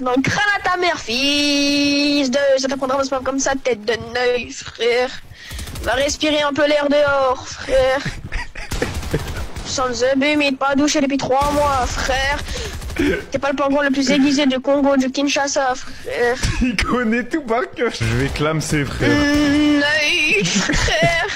Dans le crâne à ta mère, fils de... Ça t'apprendra à se comme ça, tête de neuil, frère. Va respirer un peu l'air dehors, frère. Sans the pas douché depuis trois mois, frère. T'es pas le pingouin le plus aiguisé du Congo, du Kinshasa, frère. Il connaît tout par cœur. Je vais clamser, frère. Neuil, frère.